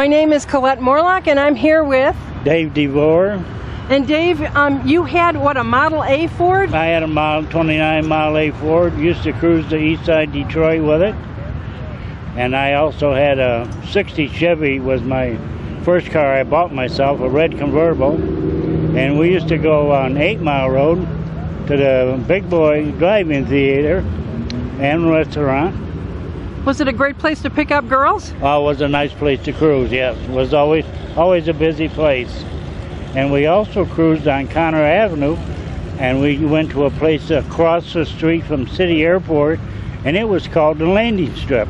My name is Collette Morlock, and I'm here with. Dave DeVore. And Dave, um, you had what a Model A Ford? I had a Model 29 Model A Ford. Used to cruise the East Side Detroit with it. And I also had a 60 Chevy was my first car I bought myself, a red convertible. And we used to go on 8 Mile Road to the Big Boy Drive-In Theater and restaurant. Was it a great place to pick up girls? Oh, it was a nice place to cruise. Yes, it was always always a busy place. And we also cruised on Conner Avenue, and we went to a place across the street from City Airport, and it was called the Landing Strip.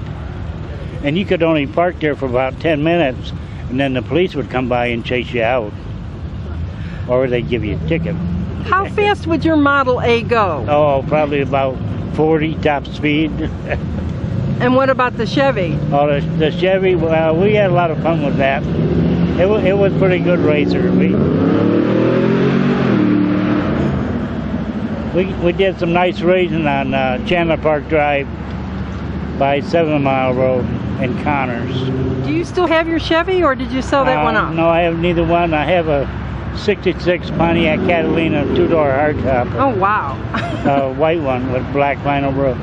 And you could only park there for about 10 minutes, and then the police would come by and chase you out, or they'd give you a ticket. How fast would your Model A go? Oh, probably about 40 top speed. And what about the Chevy? Oh, the, the Chevy, well, we had a lot of fun with that. It, wa- it was pretty good racer. We, we, we did some nice racing on uh, Chandler Park Drive by Seven Mile Road in Connors. Do you still have your Chevy, or did you sell that Uh, one off? No, I have neither one. I have a 66 Pontiac Catalina two-door hardtop, Oh wow! a white one with black vinyl roof.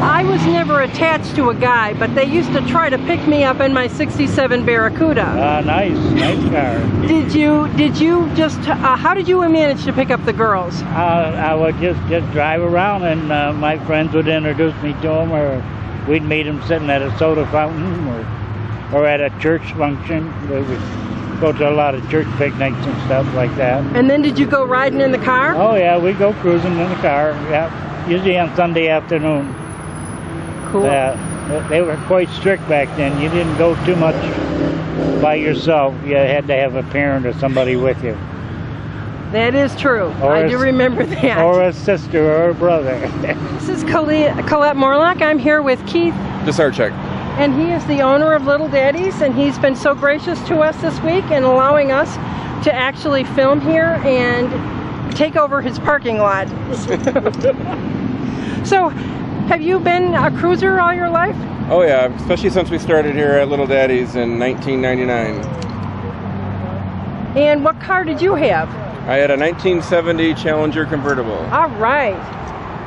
I was never attached to a guy, but they used to try to pick me up in my '67 Barracuda. Uh, nice, nice car. Did you? Did you just? Uh, how did you manage to pick up the girls? Uh, I would just just drive around, and uh, my friends would introduce me to them, or we'd meet them sitting at a soda fountain, or or at a church function. We would go to a lot of church picnics and stuff like that. And then did you go riding in the car? Oh yeah, we go cruising in the car. Yeah, usually on Sunday afternoon. Cool. Yeah, they were quite strict back then. You didn't go too much by yourself. You had to have a parent or somebody with you, That is true. Or I a- do remember that. or a sister or a brother. this is Collette, Collette Morlock. I'm here with Keith, Desarchek. and he is the owner of Little Daddy's, and he's been so gracious to us this week and allowing us to actually film here and take over his parking lot. so, have you been a cruiser all your life? Oh yeah, especially since we started here at Little Daddy's in 1999. And what car did you have? I had a 1970 Challenger convertible. All right.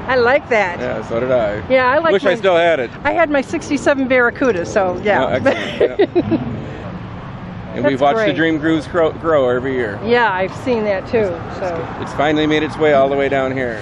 I like that. Yeah, so did I. Yeah, I like Wish my- I still had it. I had my 67 Barracuda, so oh, yeah. Oh, excellent. yeah. And we've watched great. the Dream Cruise grow, grow every year. yeah, I've seen that too. So It's finally made its way all the way down here.